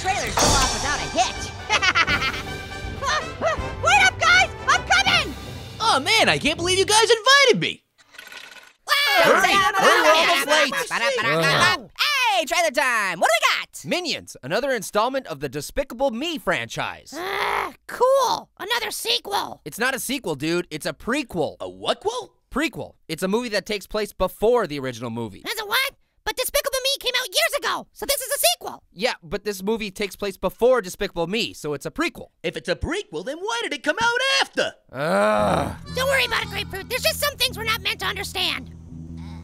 trailers go off without a hitch. Wait up, guys! I'm coming! Oh man, I can't believe you guys invited me. Hurry, hurry, we're almost. Hey, trailer time! What do we got? Minions, another installment of the Despicable Me franchise. Ah, cool! Another sequel! It's not a sequel, dude. It's a prequel. A what quel? Prequel. It's a movie that takes place before the original movie. That's a what? But Despicable Me came out so this is a sequel! Yeah, but this movie takes place before Despicable Me, so it's a prequel. If it's a prequel, then why did it come out after? Ugh. Don't worry about it, Grapefruit. There's just some things we're not meant to understand.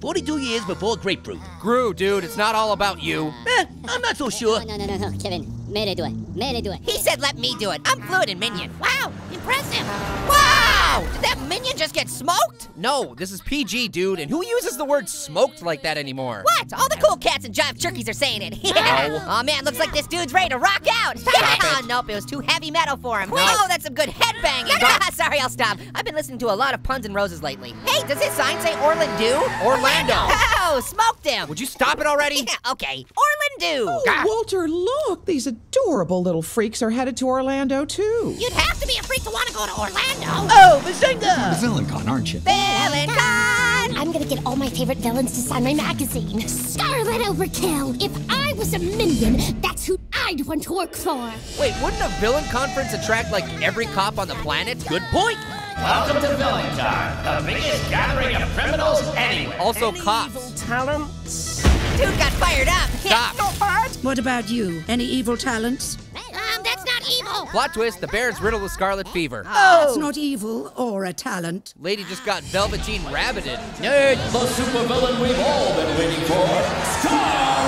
42 years before Grapefruit. Gru, dude, it's not all about you. Eh, I'm not so sure. No, no, no, no, Kevin. May I do it? May I do it? He said let me do it. I'm fluid in Minion. Wow, impressive. Wow! Did that Minion just get smoked? No, this is PG, dude, and who uses the word smoked like that anymore? What? All the cool cats and jive turkeys are saying it. No. Oh man, looks like this dude's ready to rock out. Stop it. nope, it was too heavy metal for him. Oh, that's some good headbanging. Sorry, I'll stop. I've been listening to a lot of puns and roses lately. Hey, does this sign say Orlando? Orlando. Oh, smoked him. Would you stop it already? Yeah, okay, Orlando. Ah. Walter, look! These adorable little freaks are headed to Orlando, too. You'd have to be a freak to want to go to Orlando. Oh, Bazinga! Villain aren't you? Valentine. I'm gonna get all my favorite villains to sign my magazine. Scarlet Overkill! If I was a minion, that's who I'd want to work for. Wait, wouldn't a villain conference attract like every cop on the planet? Good point. Welcome to Villain Con, the biggest gathering of criminals anywhere. Also cops. Evil talents? Dude got fired up. Stop. What about you? Any evil talents? Um, that's not evil. Plot twist, the bear's riddled with scarlet fever. Oh, That's not evil or a talent. Lady just got Velveteen rabbited. Nerd. The supervillain we've all been waiting for, Scarlet Holy moly, she's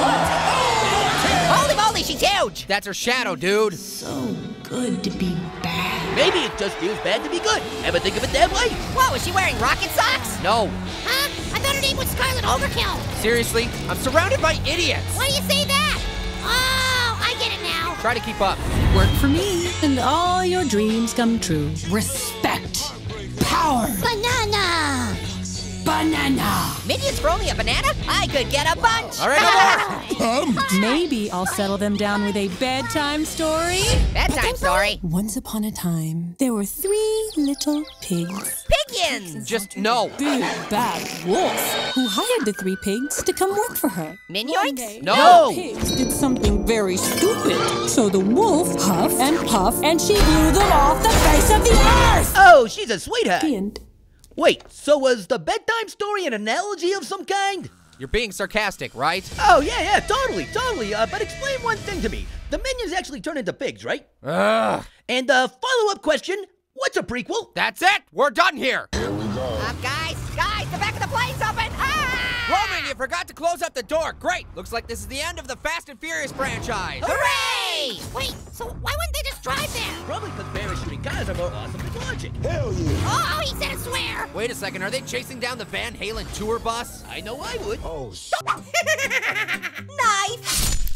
huge. That's her shadow, dude. So good to be bad. Maybe it just feels bad to be good. Ever think of it that way? Whoa, is she wearing rocket socks? No. Huh? I thought her name was Scarlet Overkill. Seriously, I'm surrounded by idiots. Why do you say that? Oh, I get it now. Try to keep up. Work for me, and all your dreams come true. Respect. Power. Banana! Banana. Minions for only a banana? I could get a bunch. All right, no more. Maybe I'll settle them down with a bedtime story. Bedtime story. Once upon a time, there were three little pigs. Pigeons. Just no. Big bad wolf who hired the three pigs to come work for her. Minions? No. The pigs did something very stupid. So the wolf huffed and puffed, and she blew them off the face of the earth. Oh, she's a sweetheart. The end. Wait, so was the bedtime story an analogy of some kind? You're being sarcastic, right? Oh, yeah, yeah, totally, totally. Uh, but explain one thing to me. The minions actually turn into pigs, right? Ugh. And uh, follow up question what's a prequel? That's it. We're done here. Here we go. Up, guys. Guys, the back of the plane's open. Ah! Roman, you forgot to close up the door. Great. Looks like this is the end of the Fast and Furious franchise. Hooray! Wait, so why parachuting cars are more awesome than launching. Oh, oh, he said a swear. Wait a second. Are they chasing down the Van Halen tour bus? I know I would. Oh, Knife.